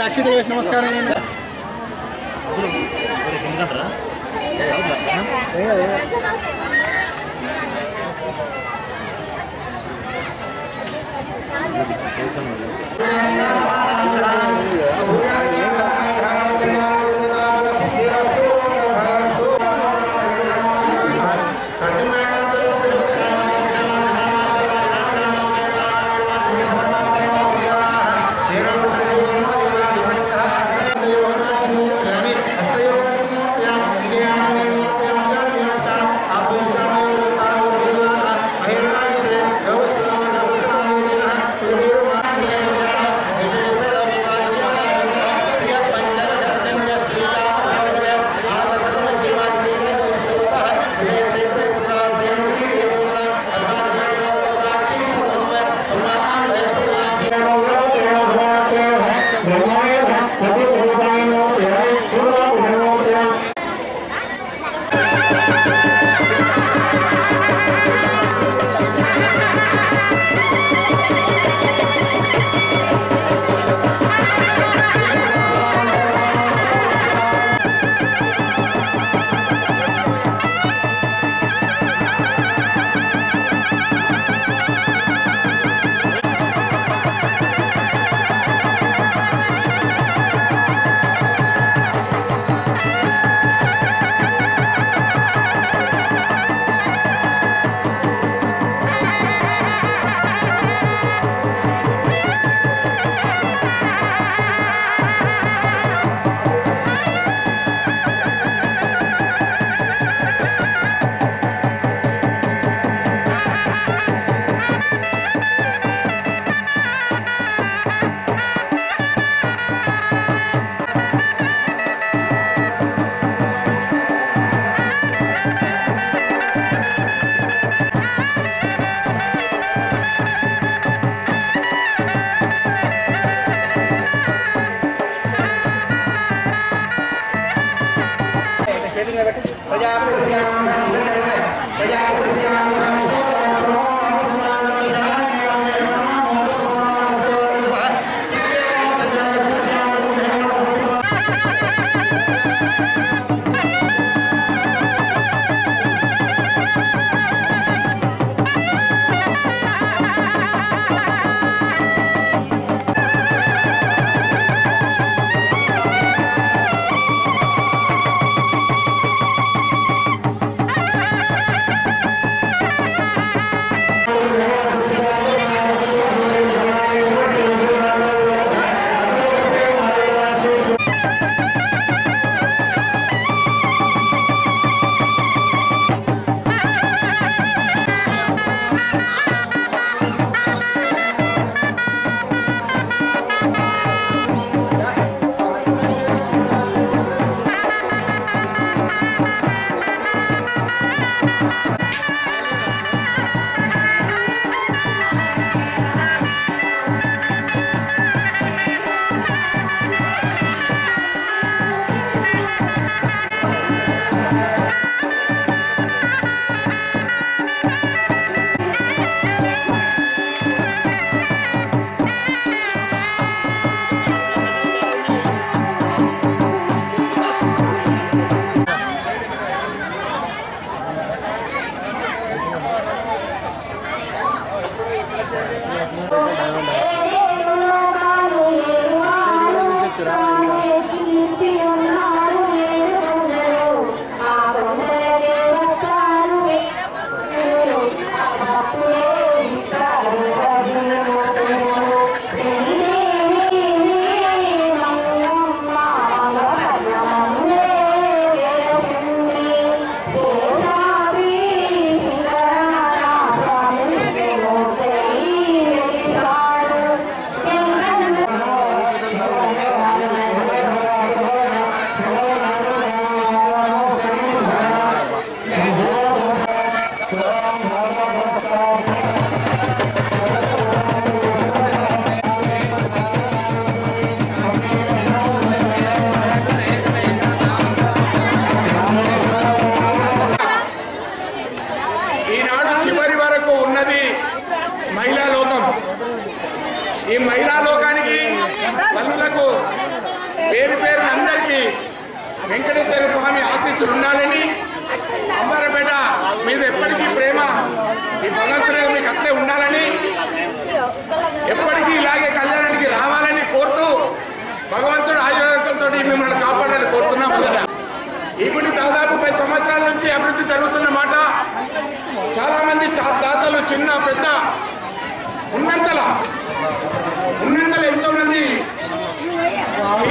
అక్షిత వేసి నమస్కారం చేయండి. సంవత్సరాల నుంచి అభివృద్ధి జరుగుతున్న మాట చాలా మంది దాతలు చిన్న పెద్ద ఉన్నంతల ఉన్నంతలో ఎంతో మంది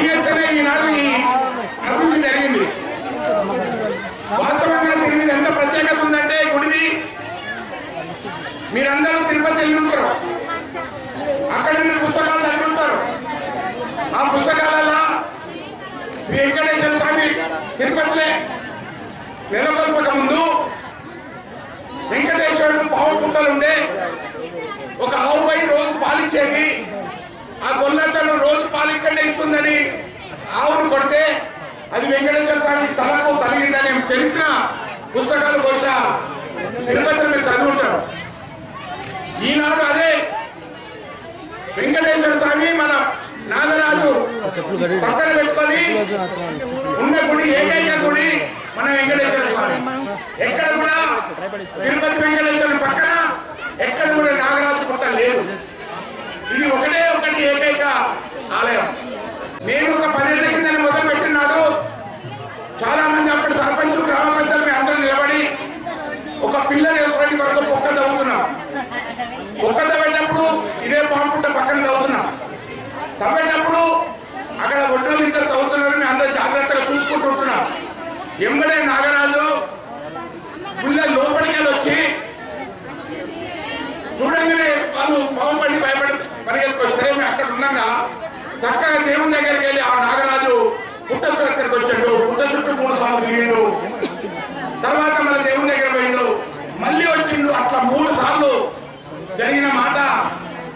చేస్తేనే ఈనాడు ఈ అభివృద్ధి జరిగింది. వాస్తవంగా దీని ఎంత ప్రత్యేకత ఉందంటే గుడిది మీరందరూ తిరుపతి వెళ్ళి ఉంటారు. అక్కడ మీరు పుస్తకాలు చదివి ఉంటారు. ఆ పుస్తకం శ్రీ వెంకటేశ్వర స్వామి తిరుపతిలో నెలకొల్పక ముందు వెంకటేశ్వరుడు పావుకుంటలుండే ఉండే ఒక ఆవు పై రోజు పాలిచ్చేది. ఆ గొల్లతను రోజు పాలిక్కడే ఇస్తుందని ఆవును కొడితే అది వెంకటేశ్వర స్వామి తలకు తగిలిందనే చరిత్ర పుస్తకాలు బహుశా తిరుపతిలో మీరు చదువుంటారు ఈనాడు అదే వెంకటేశ్వర స్వామి మన నాగర పక్కన పెట్టుకొని ఉన్న గుడి ఏకైక గుడి మన వెంకటేశ్వర స్వామి. ఎక్కడ కూడా తిరుపతి వెంకటేశ్వర పక్కన ఎక్కడ కూడా నాగరాజు పుట్ట లేదు. ఇది ఒకటే ఒకటి ఏకైక ఆలయం. నేను ఒక పదేళ్ళ కింద మొదలు పెట్టినాడు. చాలా మంది అప్పుడు సర్పంచ్ గ్రామ పెద్దలు మేము అందరూ నిలబడి ఒక పిల్ల వేసుకోవడానికి వరకు ఒక్క తవ్వుతున్నాం? పొక్క తవ్వేటప్పుడు ఇదే పాంపుట్ట పక్కన తవ్వుతున్నాం. తవ్వేటప్పుడు ఎంబడే నాగరాజు గుళ్ళ లోపలికి వెళ్ళి వచ్చి చూడంగానే వాళ్ళు బాగుపడి భయపడి పరిగెత్తుకొని సరే మేము అక్కడ ఉన్నాగా చక్కగా దేవుని దగ్గరికి వెళ్ళి ఆ నాగరాజు పుట్ట దగ్గరికి వచ్చాడు పుట్ట చుట్టూ మూడు సార్లు తిరిగిండు తర్వాత మన దేవుని దగ్గర పోయిండు మళ్ళీ వచ్చిండు అట్లా మూడు సార్లు జరిగిన మాట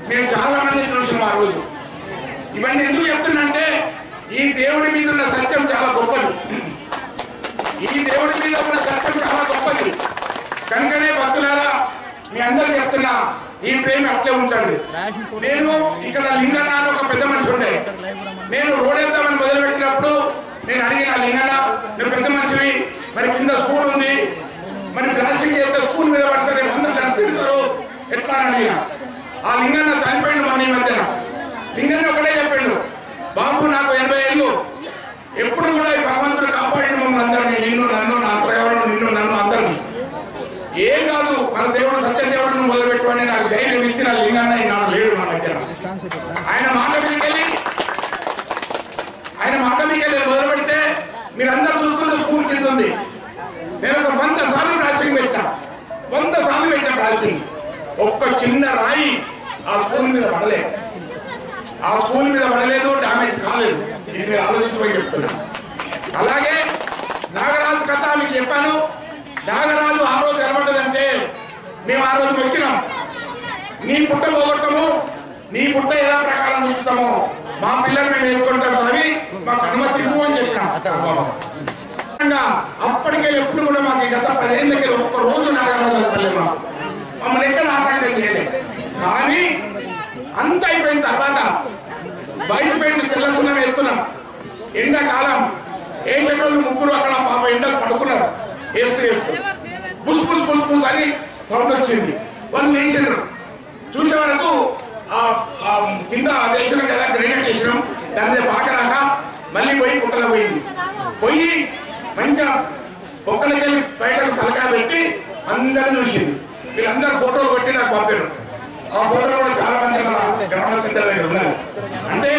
మేము చాలా మంది చూసినాం ఆ రోజు ఇవన్నీ ఎందుకు చెప్తున్నంటే ఈ దేవుడి మీద ఉన్న సత్యం చాలా గొప్పది ఈ దేవుడి మీద ఉన్న సత్యం చాలా గొప్పది కనుకనే భక్తులారా మీ అందరికి చెప్తున్నా ఈ ప్రేమ అట్లే ఉంచండి. నేను ఇక్కడ లింగన్న అని ఒక పెద్ద మనిషి ఉండే. నేను రోడ్ వేద్దామని మొదలుపెట్టినప్పుడు నేను అడిగిన లింగన్న నువ్వు పెద్ద మనిషివి మరి కింద స్కూల్ ఉంది. మరి ప్లాస్టిక్ చేస్తే స్కూల్ మీద పడతారు అందరు దాన్ని తిడతారు. ఎట్లా అని అడిగిన. ఆ లింగన్న చనిపోయిండు మన ఈ మధ్యన. లింగన్న ఒకటే చెప్పిండు బాబు నాకు ఎనభై ఏళ్ళు ఎప్పుడు కూడా ఈ భగవంతుడు కాపాడిన మమ్మల్ని అందరినీ నిన్ను నన్ను నా అత్తగారు నిన్ను నన్ను అందరినీ ఏం కాదు మన దేవుడు సత్యదేవుడిని మొదలుపెట్టు అని నాకు ధైర్యం ఇచ్చిన లింగన్న ఈనాడు లేడు మన దగ్గర ఆయన మాట మీదకెళ్ళి ఆయన మాట మీదకెళ్ళి మొదలు పెడితే మీరందరూ చూస్తున్న స్కూల్ కింద ఉంది నేను ఒక వంద సార్లు ప్రాచింగ్ పెట్టా వంద సార్లు పెట్టా ప్రాచింగ్ ఒక్క చిన్న రాయి ఆ స్కూల్ మీద పడలే. ఆ స్కూల్ మీద పడలేదు డామేజ్ కాలేదు. ఇది మీరు ఆలోచించమని చెప్తున్నా. అలాగే నాగరాజు కథ మీకు చెప్పాను. నాగరాజు ఆ రోజు ఎలబడ్డదంటే మేము ఆ రోజు వచ్చినాం. నీ పుట్ట పోగొట్టము నీ పుట్ట ఎలా ప్రకారం ఉంచుతామో. మా పిల్లలు మేము వేసుకుంటాం చదివి మాకు అనుమతి ఇవ్వు అని చెప్పినా. అప్పటికే ఎప్పుడు కూడా మాకు గత గత పదేళ్ళకి ఒక్క రోజు నాగరాజు చెప్పలేదు మాకు. మమ్మల్ని ఎక్కడ ఆటంకం చేయలేదు కానీ అంత అయిపోయిన తర్వాత బయట పెట్టి తెల్లకుండా వేస్తున్నాం. ఎండాకాలం ఏం చెట్లు ముగ్గురు అక్కడ పాప ఎండలు పడుకున్నారు. వేస్తూ వేస్తూ. పులుసు పులుసు పులుసు పులుసు అని సౌండ్ వచ్చింది. వాళ్ళు లేచినారు. చూసే వరకు ఆ కింద వేసినాం కదా గ్రెనేట్ వేసినాం. దాని పాకరాక మళ్ళీ పోయి పుట్టలో పోయింది. పోయి మంచిగా ఒక్కరికి వెళ్ళి బయటకు తలకాయ పెట్టి అందరూ చూసింది. వీళ్ళందరూ ఫోటోలు కొట్టి నాకు పంపారు. ఆ ఫోటోలు కూడా చాలా మంది మన గ్రామ పెద్దల దగ్గర ఉన్నారు అంటే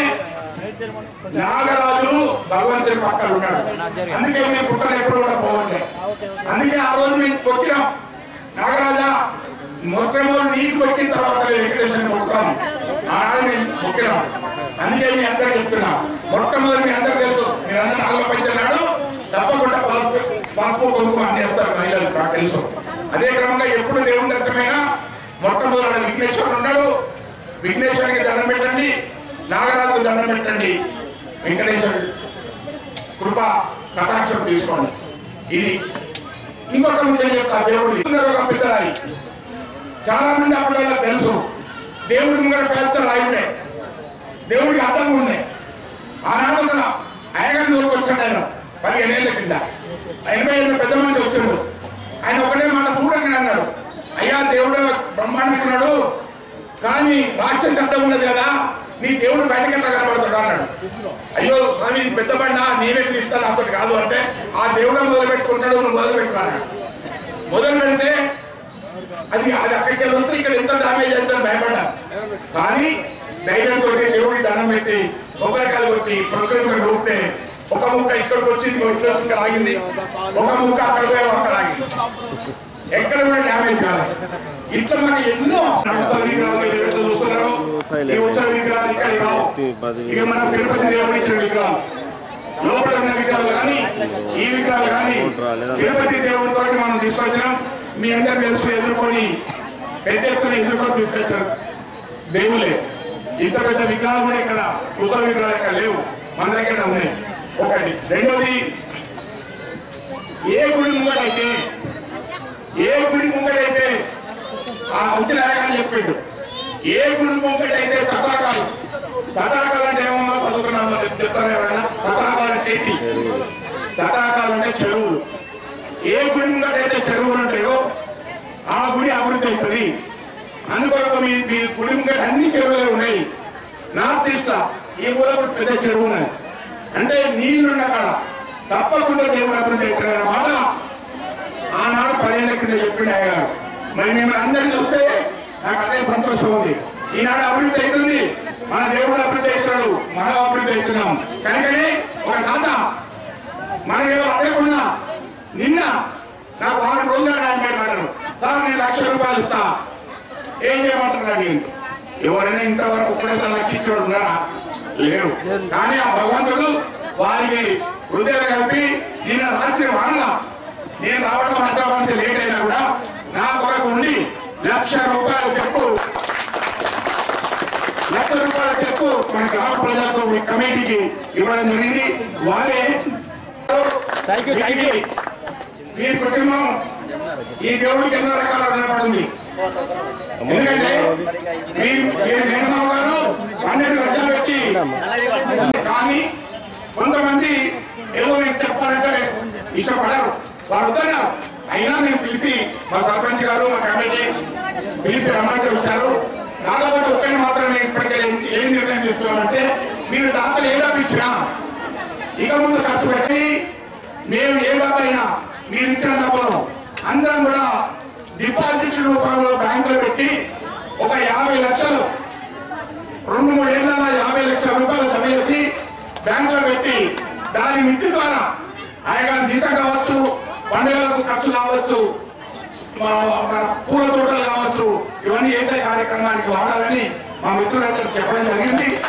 నాగరాజు భగవంతుని పక్కన ఉన్నాడు. అందుకే మేము పుట్టలు ఎప్పుడు కూడా పోవట్లేదు. అందుకే ఆ రోజు మేము కొట్టినాం. నాగరాజా మొక్కమో నీకు వచ్చిన తర్వాత వెంకటేశ్వరుని కొట్టాము ఆనాడు మేము కొట్టినాం. అందుకే మీ అందరూ చెప్తున్నాం. మొట్టమొదటి మీ అందరూ తెలుసు. మీరందరూ నాలుగు పంచాడు తప్పకుండా పలుపు పలుపు కొనుక్కు అందేస్తారు మహిళలు నాకు తెలుసు. అదే క్రమంగా ఎప్పుడు దేవుని దర్శనమైనా మొట్టమొదటి విఘ్నేశ్వరుడు ఉన్నాడు. విఘ్నేశ్వరునికి దండం పెట్టండి. నాగరాజుకు దండం పెట్టండి. వెంకటేశ్వరుడు కృప కటాక్షం తీసుకోండి. ఇది ఇంకొక ముఖ్యం యొక్క దేవుడు ఉన్నారు ఒక పెద్దరాయి చాలా మంది అప్పుడు తెలుసు. దేవుడి ముంగడ పెద్ద రాయుడే దేవుడికి అర్థం ఉండే. ఆనాడు ఒక అయ్యగారి దూరకు వచ్చాడు ఆయన. పదిహేను ఏళ్ళ కింద. ఎనభై ఏళ్ళ పెద్ద మనిషి వచ్చాడు. ఆయన ఒకటే మాట చూడంగానే అన్నాడు. అయ్యా దేవుడు బ్రహ్మాండున్నాడు కానీ రాక్షస అడ్డం ఉన్నది కదా నీ దేవుడు బయటకి ఎట్లా కనబడతాడు? అన్నాడు. అయ్యో స్వామి ఇది పెద్ద బండ నేనెట్లు ఇస్తాను నాతో కాదు అంటే ఆ దేవుడు మొదలు పెట్టుకుంటాడు నువ్వు మొదలు పెట్టుకున్నాడు మొదలు పెడితే అది అది అక్కడికి వెళ్ళి వస్తే ఇక్కడ ఎంత డామేజ్ అవుతుందని భయపడ్డా. కానీ ధైర్యంతో దేవుడికి దండం పెట్టి కొబ్బరికాయలు కొట్టి ప్రకృతి ఊపితే ఒక ముక్క ఇక్కడికి వచ్చి ఇంకో ఇక్కడ ఆగింది ఒక ముక్క అక్కడ పోయి అక్కడ ఆగింది ఎక్కడ కూడా డ్యామేజ్ కాలేదు ఇట్లా మనకి ఎన్నో చూస్తున్నారు? ఈ విగ్రహాలు ఇక్కడ ఇక మన తిరుపతి దేవుడు ఇచ్చిన విగ్రహాలు లోపల ఉన్న విగ్రహాలు కానీ ఈ విగ్రహాలు కానీ తిరుపతి దేవుడితో మనం తీసుకొచ్చినాం. మీ అందరు తెలుసు ఎదుర్కొని పెద్ద ఎత్తున ఎదుర్కొని తీసుకొచ్చారు. దేవులే. ఇంత పెద్ద విగ్రహాలు కూడా ఇక్కడ ఉత్సవ విగ్రహాలు ఇక్కడ లేవు. మన దగ్గర ఉన్నాయి. ఒకటి. రెండోది ఏ గుడి ముంగడైతే ఏ గుడి ముంగడైతే ఆ వచ్చిన ఆయన చెప్పిండు ఏ గుడి ముంగడైతే తటాకాలు తటాకాలు అంటే ఏమన్నా చదువుకున్నాం చెప్తారా ఎవరైనా? తటాకాలు అంటే ఏంటి? తటాకాలు అంటే చెరువులు. ఏ గుడి ముంగడైతే చెరువులు ఉంటాయో ఆ గుడి అభివృద్ధి అవుతుంది. అందుకొరకు మీ మీ గుడి ముంగట అన్ని చెరువులే ఉన్నాయి. నార్త్ ఈస్ట్ ఈ ఊళ్ళో కూడా పెద్ద చెరువు ఉన్నాయి అంటే నీళ్ళున్న కాడ తప్పకుండా దేవుడు అభివృద్ధి చెప్పిన మాట. ఆనాడు పదేళ్ళ కింద చెప్పిన గారు. మరి మేము అందరినీ చూస్తే నాకు అదే సంతోషం ఉంది. ఈనాడు అభివృద్ధి అవుతుంది. మన దేవుడు అభివృద్ధి అవుతున్నాడు. మనం అభివృద్ధి అవుతున్నాం. కనుకనే ఒక తాత మనం ఏదో అడగకుండా నిన్న నాకు వారం రోజులు ఆయన మాట్లాడారు. సార్ నేను లక్ష రూపాయలు ఇస్తా. ఏం చేయమంటున్నాడు నేను ఎవరైనా ఇంతవరకు లక్ష ఇచ్చేవాడు ఉన్నారా లేరు. కానీ ఆ భగవంతుడు వారికి హృదయాలు కలిపి నిన్న రాత్రి వానలా నేను రావడం హైదరాబాద్ లేట్ అయినా కూడా నా కొరకు ఉండి లక్ష రూపాయలు చెప్పు. లక్ష రూపాయల చెప్పు. మన గ్రామ ప్రజలకు ఈ కమిటీకి ఇవ్వడం జరిగింది. వారే మీ కుటుంబం ఈ దేవుడికి ఎన్నో రకాల రుణపడుతుంది ఎందుకంటే మీరు గారు పన్నెండు లక్షలు పెట్టి కానీ కొంతమంది ఏదో నేను చెప్పాలంటే ఇష్టపడరు. వారు వద్దన్నారు అయినా నేను పిలిచి మా సర్పంచ్ గారు మా కమిటీ పిలిచి రమ్మంటే వచ్చారు కాకపోతే ఒక్కరిని మాత్రం నేను ఇప్పటికే ఏం- నిర్ణయం తీసుకున్నామంటే మీరు దాతలు ఏదో పిలిచినా ఇక ముందు ఖర్చు పెట్టి మేము ఏ బాబైనా మీరు ఇచ్చిన డబ్బులు అందరం కూడా డిపాజిట్ రూపంలో బ్యాంకులో పెట్టి ఒక యాభై లక్షలు రెండు మూడు ఏళ్ళ యాభై లక్షల రూపాయలు జమ చేసి బ్యాంకులో పెట్టి దాని మిత్తి ద్వారా ఆయన జీతం కావచ్చు పండుగలకు ఖర్చు కావచ్చు పూల తోటలు కావచ్చు ఇవన్నీ ఏదైతే కార్యక్రమానికి వాడాలని మా మిత్రులందరూ చెప్పడం జరిగింది.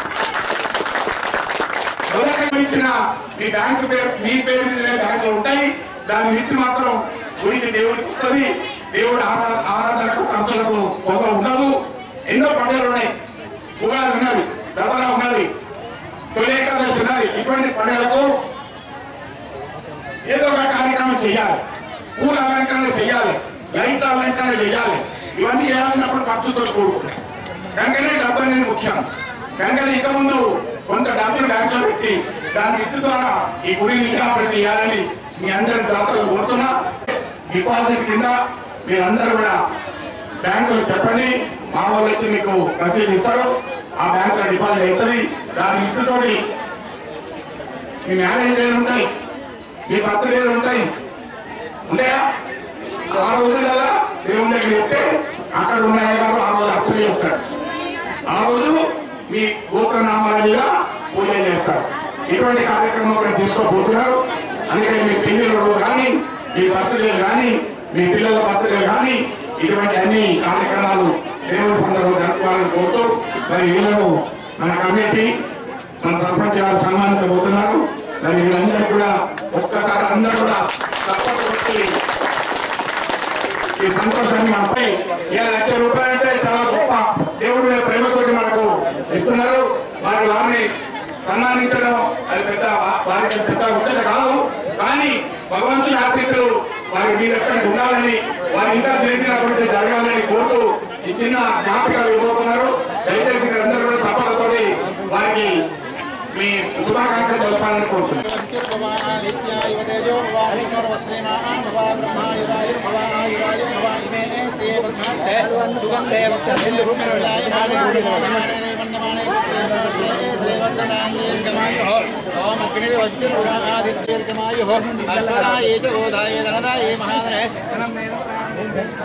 ఎవరికైనా ఇచ్చిన మీ బ్యాంకు పేరు మీ పేరు మీదనే బ్యాంకులు ఉంటాయి. దాని మిత్తి మాత్రం గురించి దేవుడికి వస్తుంది. దేవుడు ఆరా- ఆరాధనకు ఖర్చులకు పొగ ఉండదు. ఎన్నో పండుగలు ఉన్నాయి. ఉగాది ఉన్నది దసరా ఉన్నది తొలి ఏకాదశి ఉన్నది. ఇటువంటి పండుగలకు ఏదో ఒక కార్యక్రమం చేయాలి. పూల అలంకరణ చేయాలి. లైట్ అలంకరణ చేయాలి. ఇవన్నీ చేయాలన్నప్పుడు ఖర్చుతో కూడుకున్నాయి కనుకనే డబ్బు అనేది ముఖ్యం. కనుకనే ఇక ముందు కొంత డబ్బులు బ్యాంకులో పెట్టి దాని విత్తు ద్వారా ఈ గుడిని ఇంకా చేయాలని మీ అందరి దాతలు కోరుతున్నా. డిపాజిట్ కింద మీరందరూ కూడా బ్యాంకులు చెప్పండి. మా వాళ్ళు మీకు రసీదు ఇస్తారు. ఆ బ్యాంకులో డిపాజిట్ అవుతుంది. దాని విత్తుతోటి మీ మ్యారేజ్ ఉంటాయి. మీ పత్రికలు ఉంటాయి? ఉంటాయా? ఆ రోజులలో దేవుని దగ్గర చెప్తే అక్కడ ఉన్నాయా గారు ఆ రోజు అర్చన చేస్తాడు. ఆ రోజు మీ గోత్రనామాలుగా పూజ చేస్తారు. ఇటువంటి కార్యక్రమం కూడా తీసుకోబోతున్నారు. అందుకని మీ పిల్లలు కానీ మీ పత్రికలు కానీ మీ పిల్లల పత్రికలు కానీ ఇటువంటి అన్ని కార్యక్రమాలు దేవుడి సందర్భంలో జరుపుకోవాలని కోరుతూ మరి వీళ్ళను మన కమిటీ మన సర్పంచ్ గారు సన్మానించబోతున్నారు. మరి వీళ్ళందరూ కూడా అందరూ కూడా తప్పక వచ్చి ఈ సంతోషాన్ని మనపై ఏడు లక్ష రూపాయలు అంటే చాలా గొప్ప దేవుడి మీద ప్రేమతోటి మనకు ఇస్తున్నారు. వారి వారిని సన్మానించడం అది పెద్ద వారికి పెద్ద ఉత్తర కాదు. కానీ భగవంతుని ఆశీస్సులు వారి మీద ఎక్కడ ఉండాలని వారి ఇంకా తెలిసినటువంటి జరగాలని కోరుతూ ఈ చిన్న జ్ఞాపకాలు ఇవ్వబోతున్నారు దయచేసి అందరూ కూడా తప్పలతోటి వారికి మీ శుభాకాంక్షలు తెలపాలని కోరుతున్నాను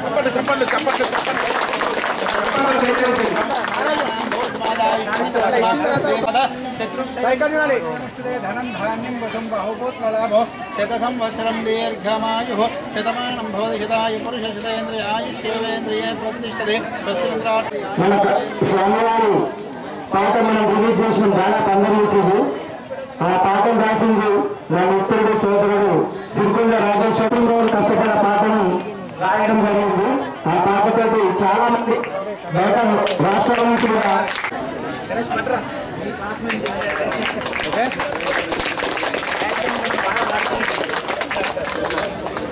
చెప్పండి చెప్పండి చెప్పండి దయచేసి धनं धान्यं వశం బహుభూత్వలాభో శత సంవత్సరం దీర్ఘమాయు శతమానం భవతి శతాయు పురుష శతేంద్రియ ఆయుష్యేంద్రియ ప్రతిష్టది స్వస్తింద్రాటి మన మనం రిలీజ్ చేసిన దాదాపు అందరూ ఆ పాఠం రాసింది నా ఉత్తరుడు సోదరుడు సిరికొండ రాజేశ్వరం గారు కష్టపడిన పాటను రాయడం జరిగింది ఆ పాటతోటి చాలా మంది బయట రాష్ట్రాల నుంచి కూడా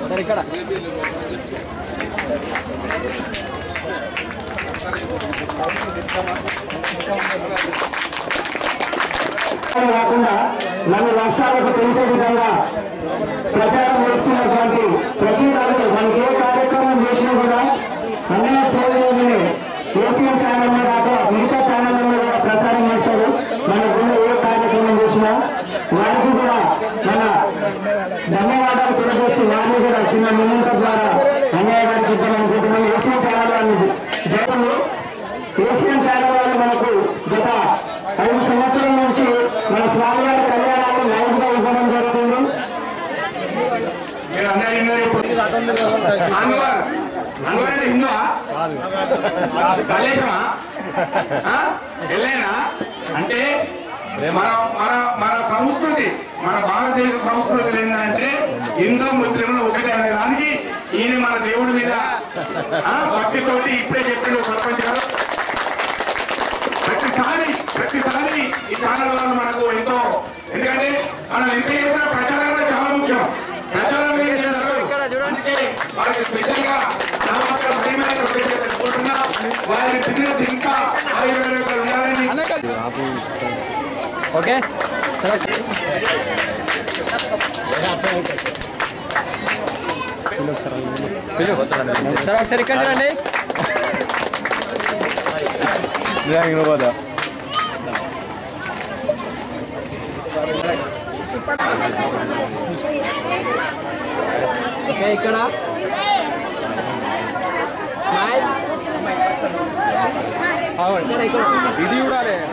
సరే ఇక్కడ అని కాకుండా నన్ను రాష్ట్రాలకు తెలిసే విధంగా ప్రచారం చేస్తున్నటువంటి ప్రతి దాంట్లో మనకి ఏ కార్యక్రమం చేసినా కూడా అన్నయ్య పోలీసుని ఏసీఎం ఛానల్లో కాక మిగతా ఛానల్లో కూడా ప్రసారం చేస్తారు మన గుండె ఏ కార్యక్రమం చేసినా వారికి కూడా మన ధన్యవాదాలు తెలియజేస్తూ వారిని కూడా చిన్న నిమింత ద్వారా అన్నయ్య గారికి ఇద్దామనుకుంటున్నాం ఏసీఎం ఛానల్ అనేది గతంలో ఏసీఎం ఛానల్ వాళ్ళు మనకు గత ఐదు సంవత్సరాల నుంచి మన స్వామివారి కళ్యాణాలు లైవ్గా ఇవ్వడం జరుగుతుంది మీరు అందరూ విన్నారు ఇప్పుడు. అన్వర్ అన్వర్ అంటే హిందువా కలేశమా ఆ? అంటే మన మన మన సంస్కృతి మన భారతదేశ సంస్కృతి ఏంటంటే హిందూ ముస్లింలు ఒకటే అనే దానికి ఈయన మన దేవుడి మీద భక్తితోటి ఇప్పుడే చెప్పిండు సర్పంచ్ గారు. ప్రతిసారి ప్రతిసారి ఈ ఛానల్ వల్ల మనకు ఎంతో ఎందుకంటే మనం ఎంత చేసినా ప్రచారం కూడా చాలా ముఖ్యం ప్రచారం చేసినారు అందుకే వారికి స్పెషల్గా నా మాత్రం ప్రియమైన కృతజ్ఞతలు తెలుపుకుంటున్నా. వారి బిజినెస్ ఇంకా ఆయుర్వేదంగా ఉండాలని ఓకే సరే పిలు సరే ఒకసారి ఇక్కడ రండి ఓకే ఇక్కడ స్మైల్. అవును. ఇక్కడ ఇక్కడ. ఇది చూడాలి